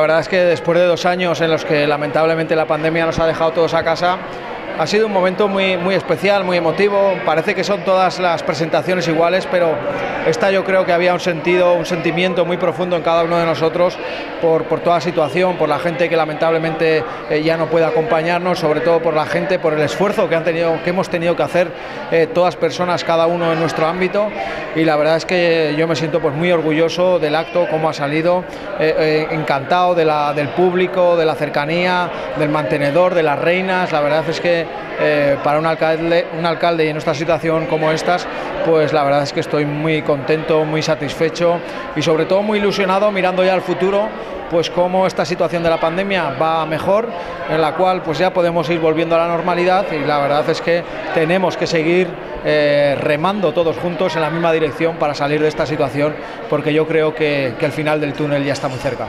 verdad es que después de dos años en los que lamentablemente la pandemia nos ha dejado todos a casa, ha sido un momento muy, muy especial, muy emotivo. Parece que son todas las presentaciones iguales, pero esta yo creo que había un sentido, un sentimiento muy profundo en cada uno de nosotros por, por toda la situación, por la gente que lamentablemente eh, ya no puede acompañarnos, sobre todo por la gente, por el esfuerzo que, han tenido, que hemos tenido que hacer eh, todas personas, cada uno en nuestro ámbito. Y la verdad es que yo me siento pues, muy orgulloso del acto, cómo ha salido, eh, encantado del público, de la cercanía, del mantenedor, de las reinas. La verdad es que eh, para un alcalde, un alcalde en esta situación como estas, pues la verdad es que estoy muy contento, muy satisfecho y sobre todo muy ilusionado mirando ya al futuro pues cómo esta situación de la pandemia va mejor, en la cual pues ya podemos ir volviendo a la normalidad y la verdad es que tenemos que seguir eh, remando todos juntos en la misma dirección para salir de esta situación, porque yo creo que el final del túnel ya está muy cerca.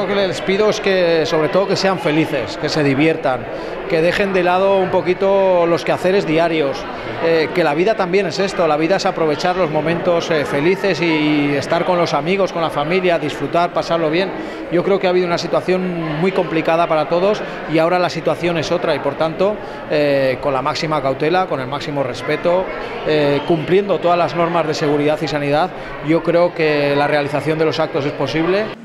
Lo que les pido es que, sobre todo, que sean felices, que se diviertan, que dejen de lado un poquito los quehaceres diarios, eh, que la vida también es esto, la vida es aprovechar los momentos eh, felices y estar con los amigos, con la familia, disfrutar, pasarlo bien. Yo creo que ha habido una situación muy complicada para todos y ahora la situación es otra y, por tanto, eh, con la máxima cautela, con el máximo respeto, cumpliendo todas las normas de seguridad y sanidad, yo creo que la realización de los actos es posible.